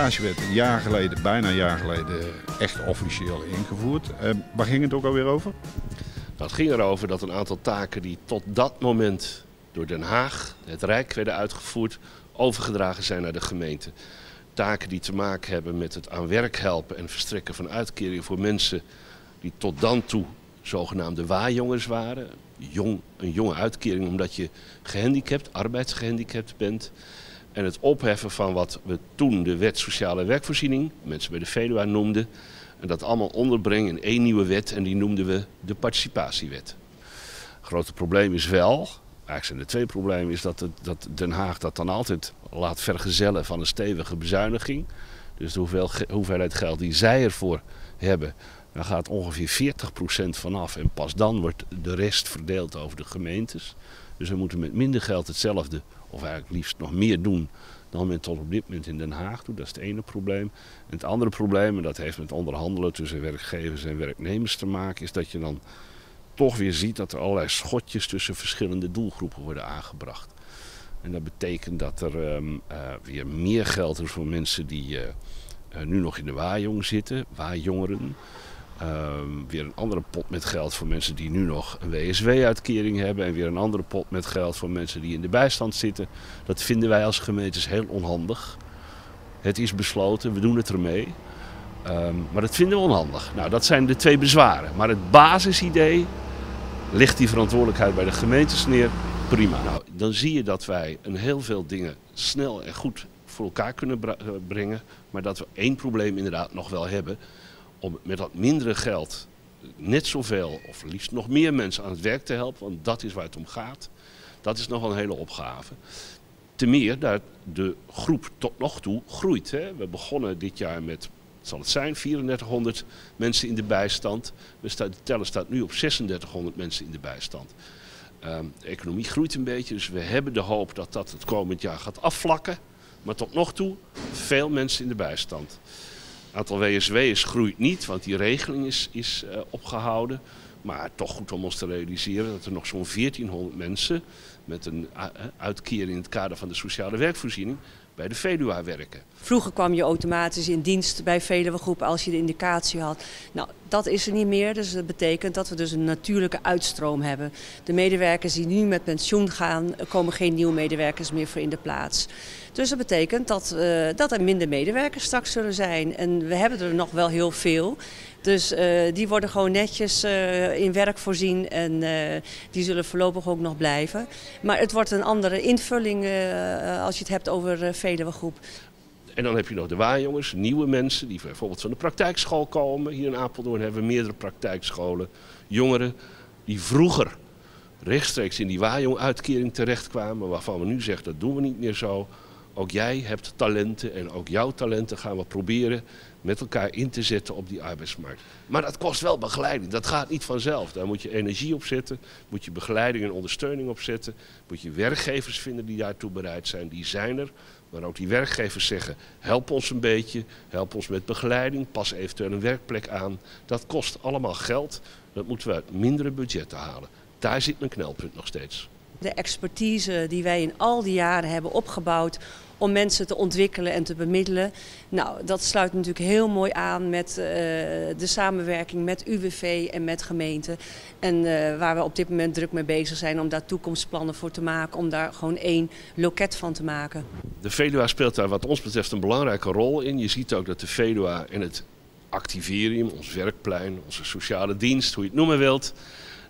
participatiewet een jaar geleden, bijna een jaar geleden, echt officieel ingevoerd. Uh, waar ging het ook alweer over? Het ging erover dat een aantal taken die tot dat moment door Den Haag, het Rijk, werden uitgevoerd, overgedragen zijn naar de gemeente. Taken die te maken hebben met het aan werk helpen en verstrekken van uitkeringen voor mensen die tot dan toe zogenaamde waarjongers waren. Jong, een jonge uitkering omdat je gehandicapt, arbeidsgehandicapt bent. En het opheffen van wat we toen de wet sociale werkvoorziening, mensen bij de Veluwe noemden. En dat allemaal onderbrengen in één nieuwe wet en die noemden we de participatiewet. Het grote probleem is wel, eigenlijk zijn er twee problemen, is dat, het, dat Den Haag dat dan altijd laat vergezellen van een stevige bezuiniging. Dus de hoeveel, hoeveelheid geld die zij ervoor hebben, daar gaat ongeveer 40% vanaf. En pas dan wordt de rest verdeeld over de gemeentes. Dus we moeten met minder geld hetzelfde, of eigenlijk liefst nog meer doen dan men tot op dit moment in Den Haag doet. Dat is het ene probleem. En het andere probleem, en dat heeft met onderhandelen tussen werkgevers en werknemers te maken, is dat je dan toch weer ziet dat er allerlei schotjes tussen verschillende doelgroepen worden aangebracht. En dat betekent dat er um, uh, weer meer geld is voor mensen die uh, uh, nu nog in de waarjong zitten, waarjongeren. Um, weer een andere pot met geld voor mensen die nu nog een WSW-uitkering hebben. En weer een andere pot met geld voor mensen die in de bijstand zitten. Dat vinden wij als gemeentes heel onhandig. Het is besloten, we doen het ermee. Um, maar dat vinden we onhandig. Nou, dat zijn de twee bezwaren. Maar het basisidee ligt die verantwoordelijkheid bij de gemeentes neer. Prima. Nou, dan zie je dat wij een heel veel dingen snel en goed voor elkaar kunnen brengen. Maar dat we één probleem inderdaad nog wel hebben om met dat mindere geld net zoveel of liefst nog meer mensen aan het werk te helpen. Want dat is waar het om gaat. Dat is nog wel een hele opgave. Ten meer dat de groep tot nog toe groeit. Hè. We begonnen dit jaar met, zal het zijn, 3400 mensen in de bijstand. de teller staat nu op 3600 mensen in de bijstand. Um, de economie groeit een beetje, dus we hebben de hoop dat dat het komend jaar gaat afvlakken. Maar tot nog toe veel mensen in de bijstand. Het aantal WSW's groeit niet, want die regeling is, is uh, opgehouden. Maar toch goed om ons te realiseren dat er nog zo'n 1400 mensen met een uitkering in het kader van de sociale werkvoorziening bij de Veluwa werken. Vroeger kwam je automatisch in dienst bij Veluwe Groep als je de indicatie had. Nou, dat is er niet meer, dus dat betekent dat we dus een natuurlijke uitstroom hebben. De medewerkers die nu met pensioen gaan, komen geen nieuwe medewerkers meer voor in de plaats. Dus dat betekent dat, uh, dat er minder medewerkers straks zullen zijn. En we hebben er nog wel heel veel. Dus uh, die worden gewoon netjes uh, in werk voorzien en uh, die zullen voorlopig ook nog blijven. Maar het wordt een andere invulling als je het hebt over Veluwe Groep. En dan heb je nog de waarjongens, nieuwe mensen die bijvoorbeeld van de praktijkschool komen. Hier in Apeldoorn hebben we meerdere praktijkscholen. Jongeren die vroeger rechtstreeks in die waarjong-uitkering terechtkwamen, waarvan we nu zeggen dat doen we niet meer zo. Ook jij hebt talenten en ook jouw talenten gaan we proberen met elkaar in te zetten op die arbeidsmarkt. Maar dat kost wel begeleiding. Dat gaat niet vanzelf. Daar moet je energie op zetten, moet je begeleiding en ondersteuning op zetten. Moet je werkgevers vinden die daartoe bereid zijn. Die zijn er. Maar ook die werkgevers zeggen, help ons een beetje, help ons met begeleiding, pas eventueel een werkplek aan. Dat kost allemaal geld. Dat moeten we uit mindere budgetten halen. Daar zit mijn knelpunt nog steeds. De expertise die wij in al die jaren hebben opgebouwd om mensen te ontwikkelen en te bemiddelen. Nou, dat sluit natuurlijk heel mooi aan met uh, de samenwerking met UWV en met gemeenten. En uh, waar we op dit moment druk mee bezig zijn om daar toekomstplannen voor te maken. Om daar gewoon één loket van te maken. De Veluwa speelt daar wat ons betreft een belangrijke rol in. Je ziet ook dat de Veluwa en het Activerium, ons werkplein, onze sociale dienst, hoe je het noemen wilt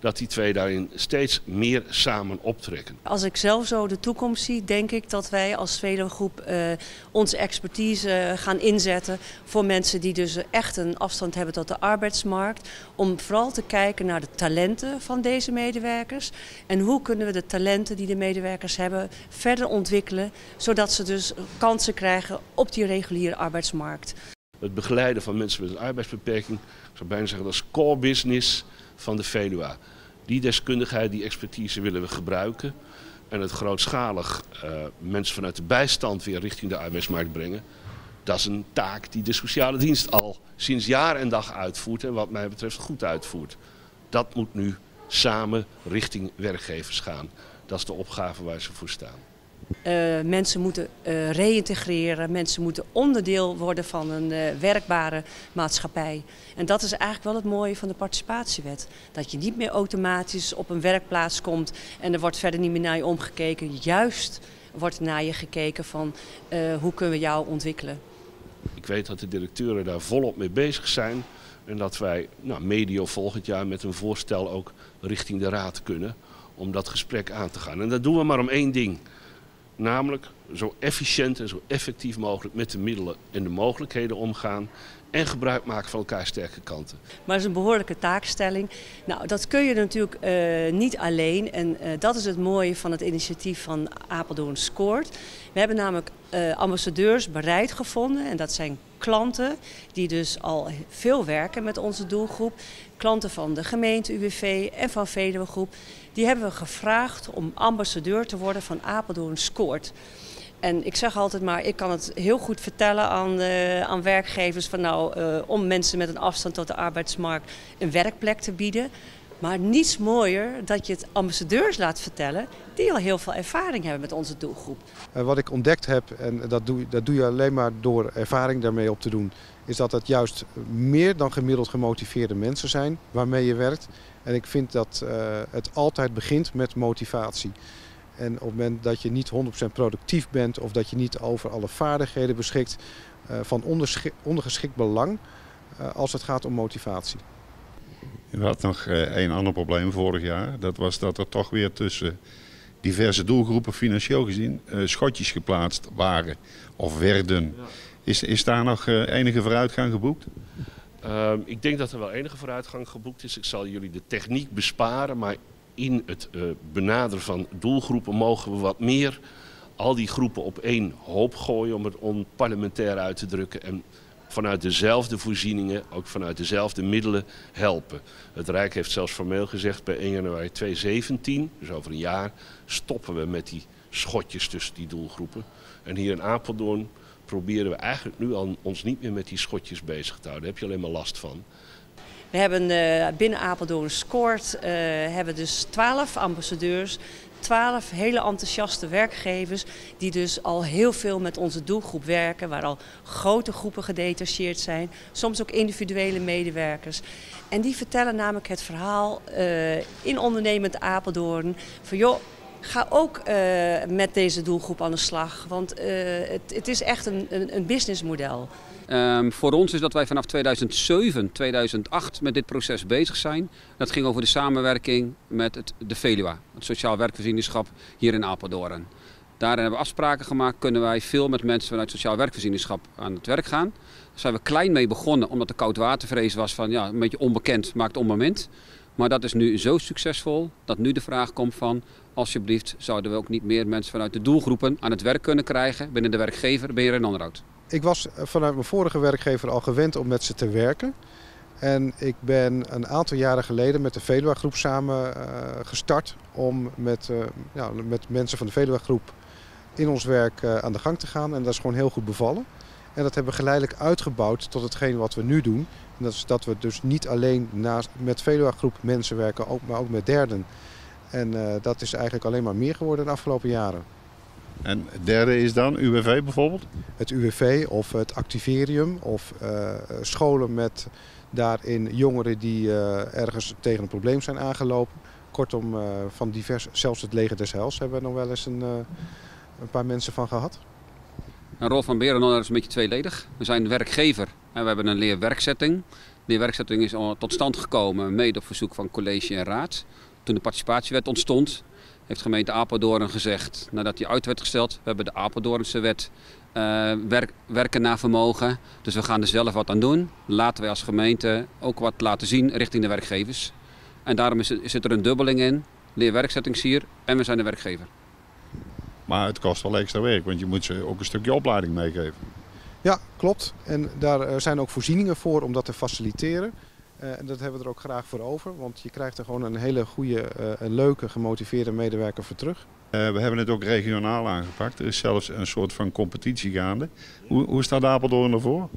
dat die twee daarin steeds meer samen optrekken. Als ik zelf zo de toekomst zie, denk ik dat wij als Velogroep uh, onze expertise gaan inzetten voor mensen die dus echt een afstand hebben tot de arbeidsmarkt. Om vooral te kijken naar de talenten van deze medewerkers. En hoe kunnen we de talenten die de medewerkers hebben verder ontwikkelen, zodat ze dus kansen krijgen op die reguliere arbeidsmarkt. Het begeleiden van mensen met een arbeidsbeperking, ik zou bijna zeggen dat is core business van de Veluwa. Die deskundigheid, die expertise willen we gebruiken. En het grootschalig uh, mensen vanuit de bijstand weer richting de arbeidsmarkt brengen. Dat is een taak die de sociale dienst al sinds jaar en dag uitvoert. En wat mij betreft goed uitvoert. Dat moet nu samen richting werkgevers gaan. Dat is de opgave waar ze voor staan. Uh, mensen moeten uh, reïntegreren, mensen moeten onderdeel worden van een uh, werkbare maatschappij. En dat is eigenlijk wel het mooie van de participatiewet. Dat je niet meer automatisch op een werkplaats komt en er wordt verder niet meer naar je omgekeken. Juist wordt naar je gekeken van hoe kunnen we jou ontwikkelen. Ik weet dat de directeuren daar volop mee bezig zijn. En dat wij nou, medio volgend jaar met een voorstel ook richting de raad kunnen om dat gesprek aan te gaan. En dat doen we maar om één ding. Namelijk zo efficiënt en zo effectief mogelijk met de middelen en de mogelijkheden omgaan. En gebruik maken van elkaar sterke kanten. Maar het is een behoorlijke taakstelling. Nou, dat kun je natuurlijk uh, niet alleen. En uh, dat is het mooie van het initiatief van Apeldoorn Scoort. We hebben namelijk uh, ambassadeurs bereid gevonden. En dat zijn klanten die dus al veel werken met onze doelgroep. Klanten van de gemeente UWV en van Veluwe. Die hebben we gevraagd om ambassadeur te worden van Apeldoorn Scoort. En ik zeg altijd maar, ik kan het heel goed vertellen aan, uh, aan werkgevers van nou, uh, om mensen met een afstand tot de arbeidsmarkt een werkplek te bieden. Maar niets mooier dat je het ambassadeurs laat vertellen die al heel veel ervaring hebben met onze doelgroep. Uh, wat ik ontdekt heb, en dat doe, dat doe je alleen maar door ervaring daarmee op te doen, is dat het juist meer dan gemiddeld gemotiveerde mensen zijn waarmee je werkt. En ik vind dat het altijd begint met motivatie. En op het moment dat je niet 100% productief bent of dat je niet over alle vaardigheden beschikt, uh, van ondergeschikt belang als het gaat om motivatie. We hadden nog uh, één ander probleem vorig jaar. Dat was dat er toch weer tussen diverse doelgroepen financieel gezien schotjes geplaatst waren of werden. Is, is daar nog enige vooruitgang geboekt? Uh, ik denk dat er wel enige vooruitgang geboekt is. Ik zal jullie de techniek besparen, maar in het uh, benaderen van doelgroepen mogen we wat meer al die groepen op één hoop gooien, om het onparlementair uit te drukken. En vanuit dezelfde voorzieningen, ook vanuit dezelfde middelen helpen. Het Rijk heeft zelfs formeel gezegd bij 1 januari 2017, dus over een jaar, stoppen we met die schotjes tussen die doelgroepen. En hier in Apeldoorn proberen we eigenlijk nu al ons niet meer met die schotjes bezig te houden. Daar heb je alleen maar last van. We hebben uh, binnen Apeldoorn Scoort uh, hebben dus 12 ambassadeurs, 12 hele enthousiaste werkgevers die dus al heel veel met onze doelgroep werken, waar al grote groepen gedetacheerd zijn, soms ook individuele medewerkers. En die vertellen namelijk het verhaal uh, in ondernemend Apeldoorn van joh, ga ook uh, met deze doelgroep aan de slag, want uh, het, het, is echt een, een, een businessmodel. Um, voor ons is dat wij vanaf 2007, 2008 met dit proces bezig zijn. Dat ging over de samenwerking met het, de Velua, het Sociaal Werkvoorzieningschap hier in Apeldoorn. Daarin hebben we afspraken gemaakt, kunnen wij veel met mensen vanuit Sociaal Werkvoorzieningschap aan het werk gaan. Daar zijn we klein mee begonnen, omdat de koudwatervrees was van ja, een beetje onbekend, maakt onbemind. Maar dat is nu zo succesvol dat nu de vraag komt van alsjeblieft zouden we ook niet meer mensen vanuit de doelgroepen aan het werk kunnen krijgen binnen de werkgever, beheer en onderhoud. Ik was vanuit mijn vorige werkgever al gewend om met ze te werken. En ik ben een aantal jaren geleden met de Veluwa Groep samen uh, gestart om met, ja, met mensen van de Veluwa Groep in ons werk aan de gang te gaan. En dat is gewoon heel goed bevallen. En dat hebben we geleidelijk uitgebouwd tot hetgeen wat we nu doen. En dat is dat we dus niet alleen naast, met Veluwa Groep mensen werken, ook, maar ook met derden. En dat is eigenlijk alleen maar meer geworden de afgelopen jaren. En het derde is dan UWV bijvoorbeeld? Het UWV of het Activerium of uh, scholen met daarin jongeren die uh, ergens tegen een probleem zijn aangelopen. Kortom, uh, van divers, zelfs het leger des Heils hebben we nog wel eens een, een paar mensen van gehad. Een rol van Berenonder is een beetje tweeledig. We zijn werkgever en we hebben een leerwerkzetting. Die werkzetting is tot stand gekomen mede op verzoek van college en raad. Toen de participatiewet ontstond, heeft gemeente Apeldoorn gezegd, nadat die uit werd gesteld, we hebben de Apeldoornse wet werk, werken naar vermogen. Dus we gaan er zelf wat aan doen. Laten wij als gemeente ook wat laten zien richting de werkgevers. En daarom is, zit er een dubbeling in, leerwerkzettingsier en we zijn de werkgever. Maar het kost wel extra werk, want je moet ze ook een stukje opleiding meegeven. Ja, klopt. En daar zijn ook voorzieningen voor om dat te faciliteren. Uh, en dat hebben we er ook graag voor over, want je krijgt er gewoon een hele goede, uh, een leuke, gemotiveerde medewerker voor terug. Uh, we hebben het ook regionaal aangepakt. Er is zelfs een soort van competitie gaande. Hoe, hoe staat Apeldoorn ervoor?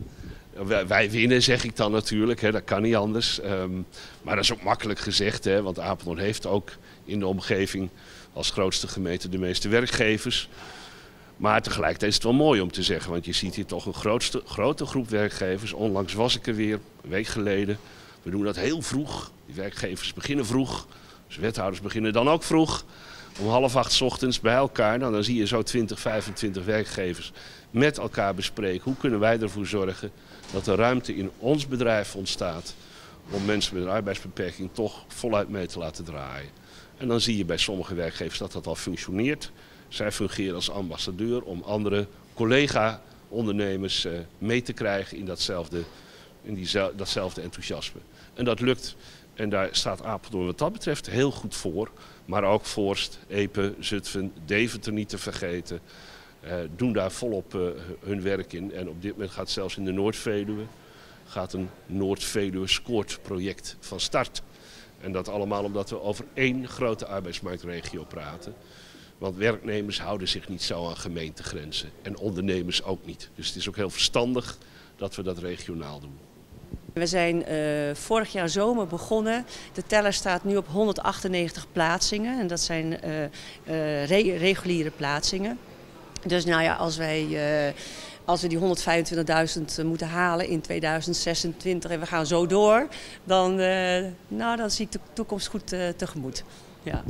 Wij, wij, winnen, zeg ik dan natuurlijk. Hè. Dat kan niet anders. Um, maar dat is ook makkelijk gezegd, hè, want Apeldoorn heeft ook in de omgeving als grootste gemeente de meeste werkgevers. Maar tegelijkertijd is het wel mooi om te zeggen, want je ziet hier toch een grootste, grote groep werkgevers. Onlangs was ik er weer, een week geleden. We doen dat heel vroeg. Die werkgevers beginnen vroeg. Dus wethouders beginnen dan ook vroeg. Om half acht ochtends bij elkaar. Nou, dan zie je zo 20, 25 werkgevers met elkaar bespreken. Hoe kunnen wij ervoor zorgen dat er ruimte in ons bedrijf ontstaat. Om mensen met een arbeidsbeperking toch voluit mee te laten draaien. En dan zie je bij sommige werkgevers dat dat al functioneert. Zij fungeren als ambassadeur om andere collega-ondernemers eh, mee te krijgen in datzelfde, in die, datzelfde enthousiasme. En dat lukt. En daar staat Apeldoorn wat dat betreft heel goed voor. Maar ook Forst, Epe, Zutphen, Deventer niet te vergeten. Uh, doen daar volop uh, hun werk in. En op dit moment gaat zelfs in de Noord-Veluwe gaat een Noord-Veluwe Scoort project van start. En dat allemaal omdat we over één grote arbeidsmarktregio praten. Want werknemers houden zich niet zo aan gemeentegrenzen. En ondernemers ook niet. Dus het is ook heel verstandig dat we dat regionaal doen. We zijn uh, vorig jaar zomer begonnen. De teller staat nu op 198 plaatsingen. En dat zijn uh, re reguliere plaatsingen. Dus nou ja, als wij als we die 125.000 moeten halen in 2026 en we gaan zo door, dan, nou, dan zie ik de toekomst goed tegemoet. Ja.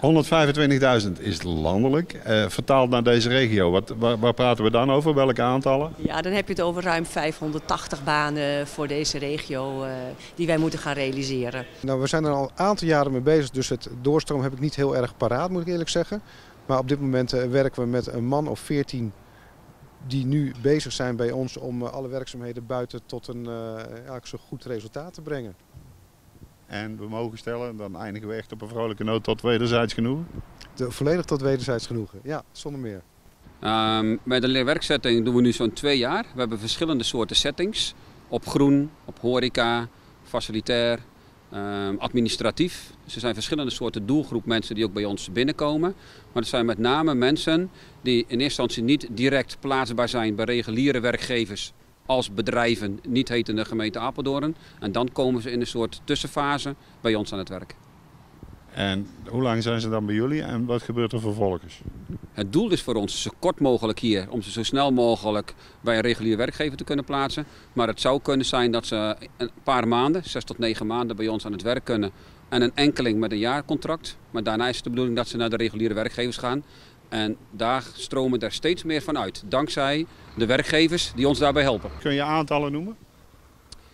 125.000 is landelijk. Uh, vertaald naar deze regio, wat, waar, waar, praten we dan over? Welke aantallen? Ja, dan heb je het over ruim 580 banen voor deze regio uh, die wij moeten gaan realiseren. Nou, we zijn er al een aantal jaren mee bezig, dus het doorstroom heb ik niet heel erg paraat, moet ik eerlijk zeggen. Maar op dit moment uh, werken we met een man of 14 die nu bezig zijn bij ons om alle werkzaamheden buiten tot een zo goed resultaat te brengen. En we mogen stellen, dan eindigen we echt op een vrolijke noot tot wederzijds genoegen? De, volledig tot wederzijds genoegen, ja, zonder meer. Um, bij de leerwerksetting doen we nu zo'n twee jaar. We hebben verschillende soorten settings. Op groen, op horeca, facilitair, um, administratief. Dus er zijn verschillende soorten doelgroep mensen die ook bij ons binnenkomen. Maar het zijn met name mensen die in eerste instantie niet direct plaatsbaar zijn bij reguliere werkgevers als bedrijven, niet hetende gemeente Apeldoorn. En dan komen ze in een soort tussenfase bij ons aan het werk. En hoe lang zijn ze dan bij jullie en wat gebeurt er vervolgens? Het doel is voor ons zo kort mogelijk hier, om ze zo snel mogelijk bij een reguliere werkgever te kunnen plaatsen. Maar het zou kunnen zijn dat ze een paar maanden, zes tot negen maanden, bij ons aan het werk kunnen. En een enkeling met een jaarcontract. Maar daarna is het de bedoeling dat ze naar de reguliere werkgevers gaan. En daar stromen er steeds meer van uit. Dankzij de werkgevers die ons daarbij helpen. Kun je aantallen noemen?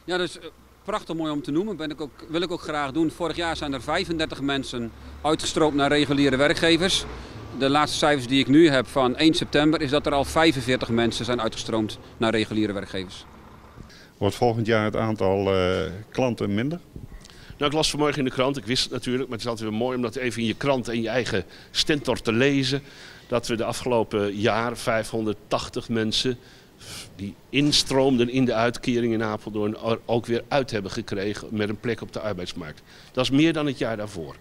Ja, dat is prachtig mooi om te noemen. Ben ik ook, wil ik ook graag doen. Vorig jaar zijn er 35 mensen uitgestroomd naar reguliere werkgevers. De laatste cijfers die ik nu heb van 1 september is dat er al 45 mensen zijn uitgestroomd naar reguliere werkgevers. Wordt volgend jaar het aantal uh, klanten minder? Nou, ik las vanmorgen in de krant, ik wist het natuurlijk, maar het is altijd weer mooi om dat even in je krant en je eigen stentor te lezen. Dat we de afgelopen jaar 580 mensen die instroomden in de uitkering in Apeldoorn ook weer uit hebben gekregen met een plek op de arbeidsmarkt. Dat is meer dan het jaar daarvoor.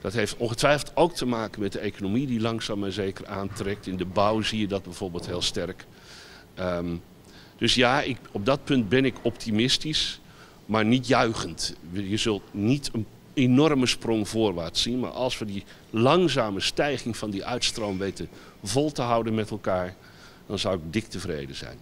Dat heeft ongetwijfeld ook te maken met de economie die langzaam maar zeker aantrekt. In de bouw zie je dat bijvoorbeeld heel sterk. Um, dus ja, ik, op dat punt ben ik optimistisch maar niet juichend. Je zult niet een enorme sprong voorwaarts zien, maar als we die langzame stijging van die uitstroom weten vol te houden met elkaar, dan zou ik dik tevreden zijn.